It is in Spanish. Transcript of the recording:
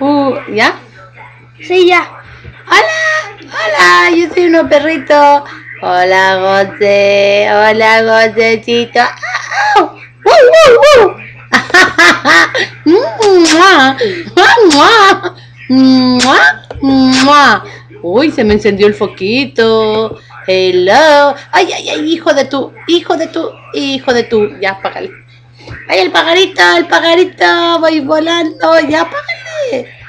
Uh, ¿ya? Sí, ya. Hola, hola, yo soy un perrito. Hola, José. Hola, Josecito. ¡Au! ¡Uh, uh, uh! Uy, se me encendió el foquito. Hello. Ay, ay, ay, hijo de tu, hijo de tu, hijo de tu. Ya, apágale. ¡Ay, el pajarito! ¡El pajarito! ¡Voy volando! ¡Ya, págale!